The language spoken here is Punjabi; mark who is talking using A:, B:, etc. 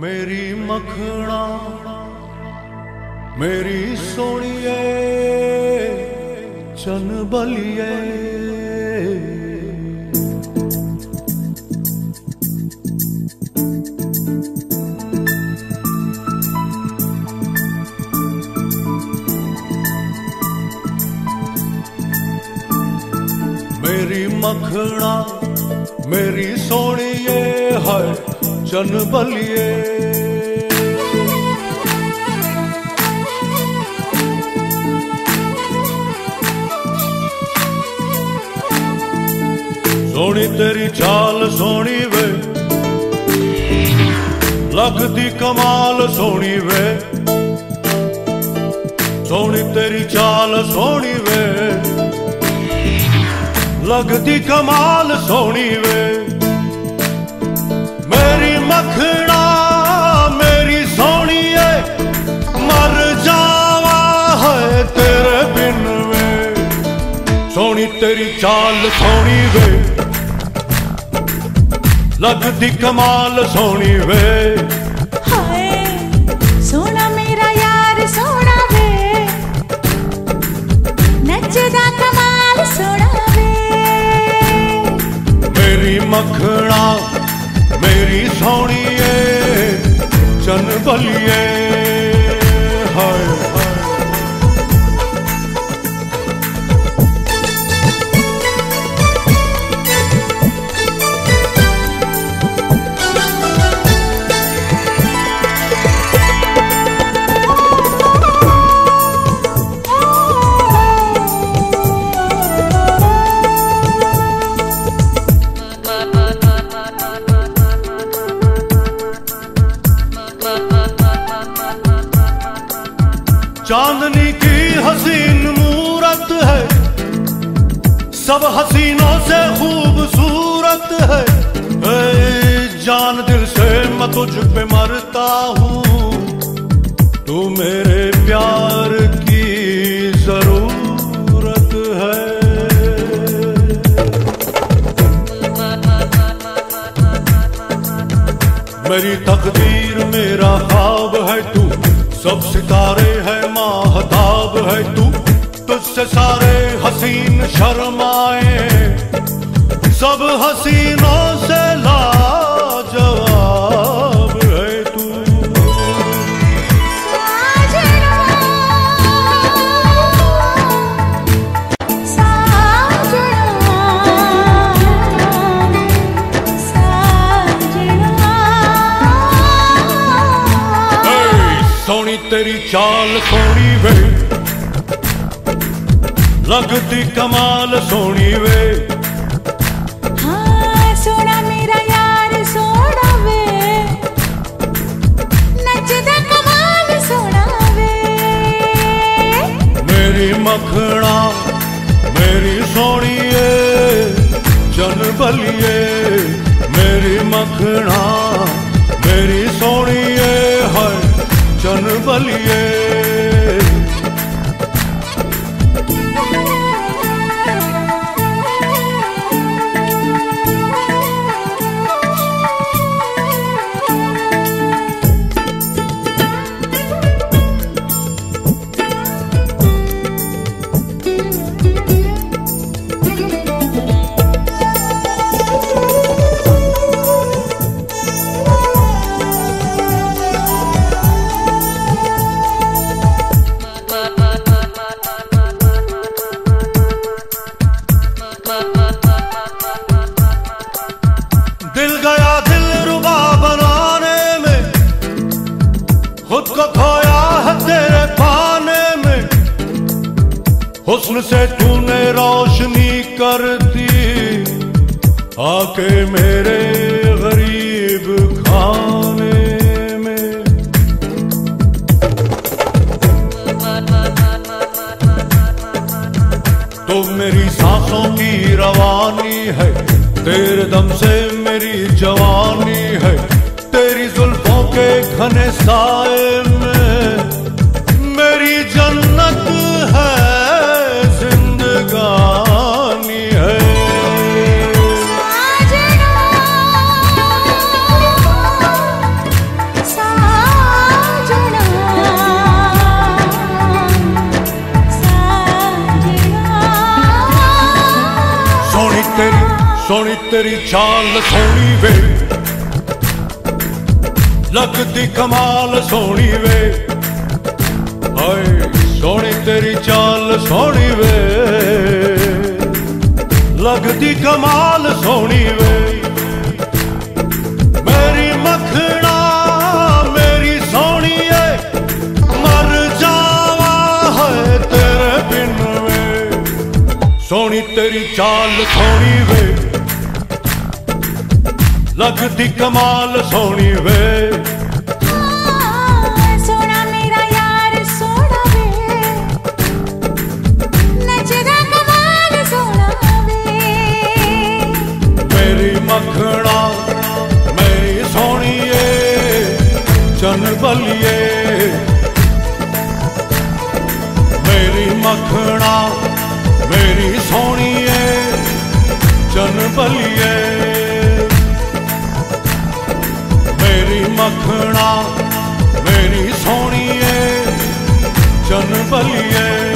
A: ਮੇਰੀ ਮੱਖਣਾ ਮੇਰੀ ਸੋਹਣੀਏ ਚਨ ਬਲੀਏ। ਮੇਰੀ ਮੱਖਣਾ ਮੇਰੀ ਸੋਹਣੀਏ ਹੈ ਚਨ ਬਲੀਏ। ਸੋਹਣੀ ਤੇਰੀ ਚਾਲ ਸੋਹਣੀ ਵੇ। ਲੱਗਦੀ ਕਮਾਲ ਸੋਹਣੀ ਵੇ। ਸੋਹਣੀ ਤੇਰੀ ਚਾਲ ਸੋਹਣੀ ਵੇ। ਲੱਗਦੀ ਕਮਾਲ ਸੋਹਣੀ ਵੇ। ਹੈ ਤੇਰੇ ਬਿਨ ਵੇ। ਸੋਹਣੀ ਤੇਰੀ ਚਾਲ ਸੋਹਣੀ ਵੇ। ਲੱਗਦੀ ਕਮਾਲ ਸੋਹਣੀ ਵੇ।
B: ਹਾਏ ਸੋਹਣਾ ਮੇਰਾ ਯਾਰ ਸੋਹਣਾ ਵੇ। ਨੱਚਦਾ ਕਮਾਲ ਸੋਹਣਾ ਵੇ।
A: ਮੇਰੀ ਮੱਖਣਾ ਮੇਰੀ ਸੋਹਣੀ ਏ। ਚਨ ਬਲੀਏ چاندنی کی حسین مورت ہے۔ سب حسینوں سے خوبصورت ہے۔ اے جان دل سے میں تجھ پہ مرتا ہوں۔ تو میرے پیار کی ضرورت ہے۔ میری تقدیر میرا خواب ہے تو سب ستارے ہیں۔ مہتاب ہے تو تجھ سے سارے حسین شرمائے۔ سب حسینوں سے لا تیری چال سونی وے لگتی کمال سونی وے
B: سونا کمال
A: میری مکھنا میری سونی چن بلیے میری مکھنا دل گیا دل ربا بنانے میں، خود کو کھویا ہے تیرے پانے میں۔ حسن سے تو نے روشنی کر دی آ کے میرے تو میری سانسوں کی روانی ہے، تیرے دم سے میری جوانی ہے، تیری زلفوں کے گھنے سائے میں ਸੋਹਣੀ ਤੇਰੀ ਚਾਲ, ਸੋਹਣੀ ਵੇ। ਲੱਗਦੀ ਕਮਾਲ, ਸੋਹਣੀ ਵੇ। ਹਾਏ, ਸੋਹਣੀ ਤੇਰੀ ਚਾਲ, ਸੋਹਣੀ ਵੇ। ਲੱਗਦੀ ਕਮਾਲ, ਸੋਹਣੀ ਵੇ। ਮੇਰੀ ਮੱਖਣਾ, ਮੇਰੀ ਸੋਹਣੀ ਏ। ਮਰ ਜਾਵਾਂ ਤੇਰੇ ਬਿਨ ਵੇ। ਸੋਹਣੀ ਤੇਰੀ ਚਾਲ, ਸੋਹਣੀ ਵੇ। ਲੱਗਦੀ ਕਮਾਲ ਸੋਹਣੀ ਵੇ। yeah.